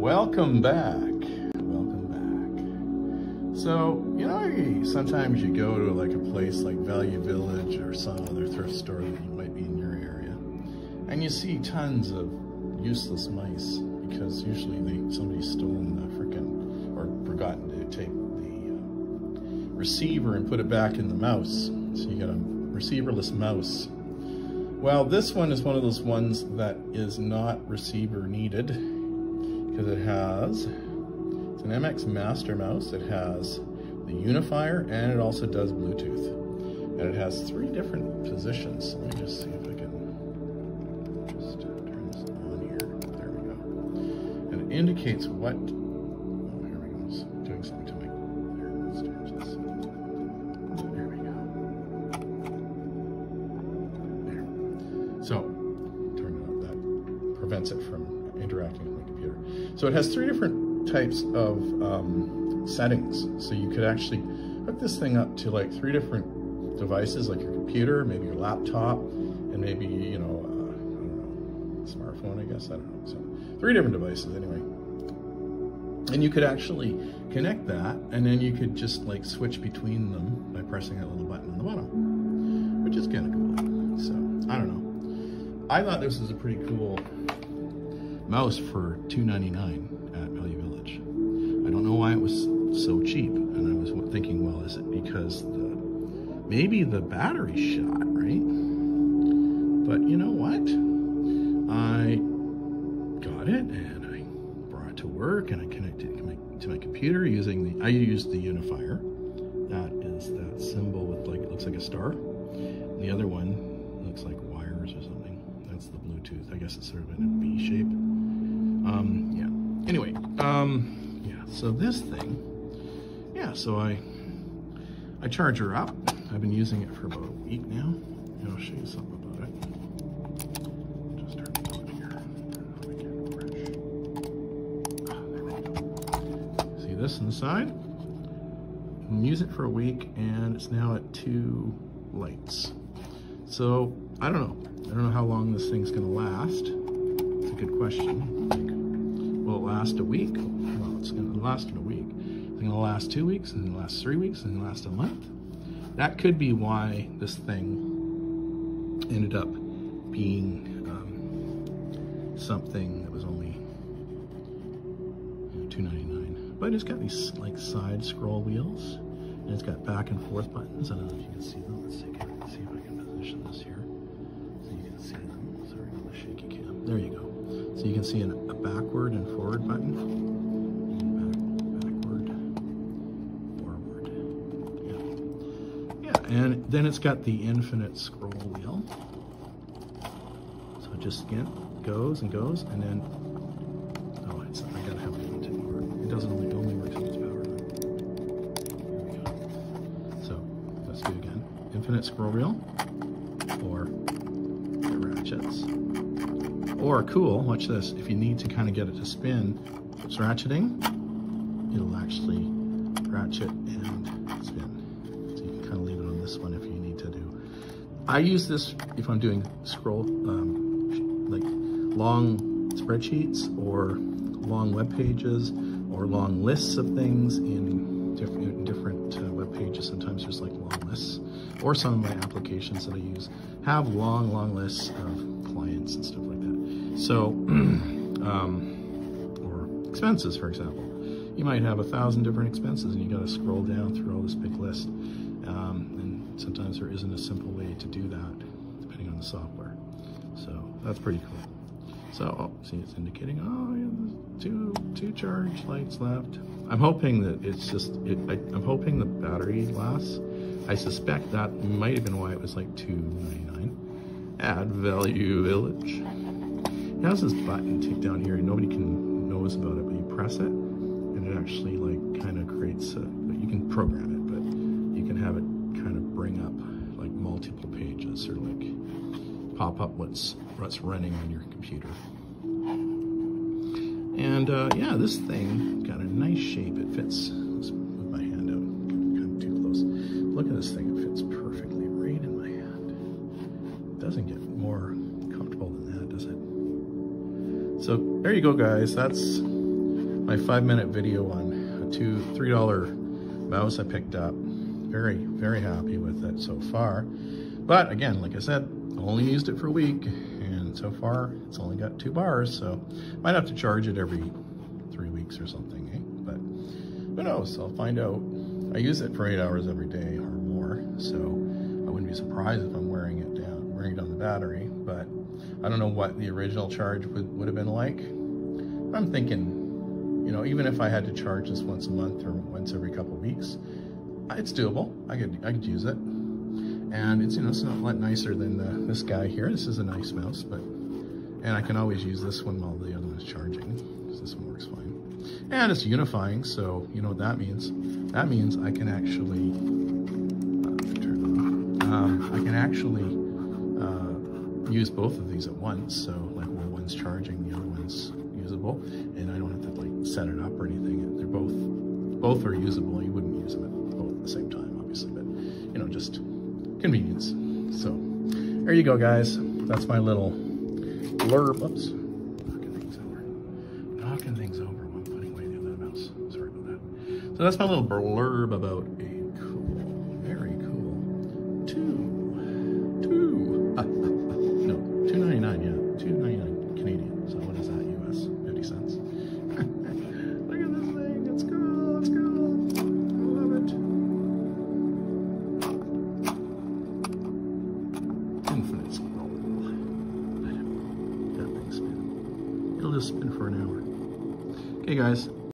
Welcome back. Welcome back. So, you know, sometimes you go to like a place like Value Village or some other thrift store that might be in your area, and you see tons of useless mice because usually they somebody's stolen the freaking or forgotten to take the uh, receiver and put it back in the mouse. So you got a receiverless mouse. Well, this one is one of those ones that is not receiver needed because it has, it's an MX Master Mouse. It has the unifier and it also does Bluetooth. And it has three different positions. Let me just see if I can just turn this on here. There we go. And it indicates what, oh, here we go. It's doing something to my, there, let's change this. There we go. There. So, turn it on. That prevents it from interacting with my computer. So it has three different types of um, settings. So you could actually hook this thing up to like three different devices, like your computer, maybe your laptop, and maybe, you know, uh, I don't know, smartphone, I guess, I don't know. So three different devices anyway. And you could actually connect that, and then you could just like switch between them by pressing that little button on the bottom, which is kind of cool. So, I don't know. I thought this was a pretty cool mouse for $2.99 at Value Village. I don't know why it was so cheap, and I was thinking, well, is it because the maybe the battery shot, right? But you know what? I got it, and I brought it to work, and I connected it to my, to my computer using the, I used the unifier. That is that symbol with like, it looks like a star. And the other one looks like wires or something. That's the Bluetooth. I guess it's sort of in a V shape. Um, yeah. Anyway, um, yeah. So this thing, yeah. So I, I charge her up. I've been using it for about a week now. And I'll show you something about it. Just it on here. See this inside? Use it for a week, and it's now at two lights. So I don't know. I don't know how long this thing's to last. It's a good question. Will last a week? Well, it's going to last in a week. It's going to last two weeks, and then last three weeks, and then last a month. That could be why this thing ended up being um, something that was only $2.99. But it's got these like side scroll wheels, and it's got back and forth buttons. I don't know if you can see them. Let's take see, see if I can position this here so you can see them. Sorry, on the shaky cam. There you go. So you can see an, a backward and forward button. Back, backward, forward. Yeah. Yeah, and then it's got the infinite scroll wheel. So it just again goes and goes, and then oh, it's I gotta have it to work. It doesn't only only works when it's powered on. So let's do it again. Infinite scroll wheel, or ratchets. Or cool, watch this, if you need to kind of get it to spin, it's ratcheting, it'll actually ratchet and spin. So you can kind of leave it on this one if you need to do. I use this if I'm doing scroll, um, like long spreadsheets or long web pages or long lists of things in different, different uh, web pages. Sometimes there's like long lists or some of my applications that I use have long, long lists of clients and stuff like that. So, um, or expenses, for example. You might have a thousand different expenses and you got to scroll down through all this big list. Um, and sometimes there isn't a simple way to do that, depending on the software. So that's pretty cool. So, oh, see, it's indicating, oh, yeah, there's two, two charge lights left. I'm hoping that it's just, it, I, I'm hoping the battery lasts. I suspect that might have been why it was like $2.99 at Value Village. It has this button down here, and nobody can knows about it, but you press it, and it actually like kind of creates a, you can program it, but you can have it kind of bring up like multiple pages or like pop up what's what's running on your computer. And uh, yeah, this thing got a nice shape. It fits. Let's move my hand out. Of too close. Look at this thing. It fits perfectly right in my hand. It doesn't get more comfortable than that, does it? So there you go, guys. That's my five minute video on a two, $3 mouse I picked up. Very, very happy with it so far. But again, like I said, I only used it for a week and so far it's only got two bars. So might have to charge it every three weeks or something, eh? But who knows, I'll find out. I use it for eight hours every day or more. So I wouldn't be surprised if I'm wearing it down, wearing on the battery, but I don't know what the original charge would, would have been like. I'm thinking, you know, even if I had to charge this once a month or once every couple of weeks, it's doable. I could, I could use it. And it's, you know, it's not a lot nicer than the, this guy here. This is a nice mouse, but, and I can always use this one while the other one is charging. This one works fine. And it's unifying, so you know what that means. That means I can actually, uh, turn on, um, I can actually uh, use both of these at once. So like one's charging, the other one's usable, and I don't have to like set it up or anything. They're both, both are usable. You wouldn't use them at both at the same time, obviously, but you know, just convenience. So there you go, guys. That's my little blurb. Oops. Knocking things over. Knocking things over while putting away the other mouse. Sorry about that. So that's my little blurb about for an hour. Okay, guys.